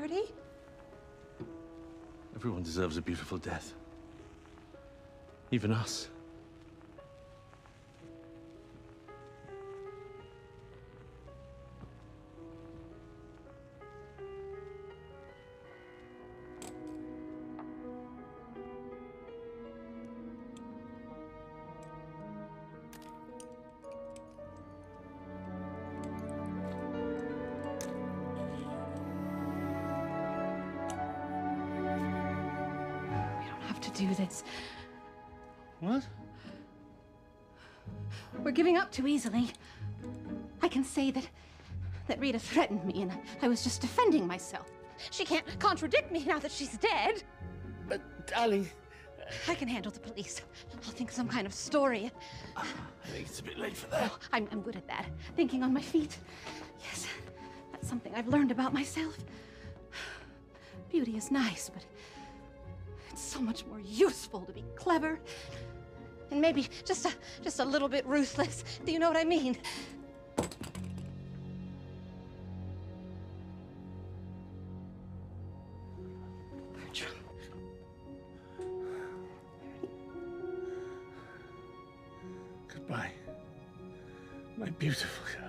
Bertie? Everyone deserves a beautiful death. Even us. Have to do this. What? We're giving up too easily. I can say that that Rita threatened me and I was just defending myself. She can't contradict me now that she's dead. But, darling, uh, I can handle the police. I'll think of some kind of story. I think it's a bit late for that. Oh, I'm, I'm good at that. Thinking on my feet. Yes, that's something I've learned about myself. Beauty is nice, but it's so much more useful to be clever. And maybe just a, just a little bit ruthless. Do you know what I mean? Goodbye. My beautiful girl.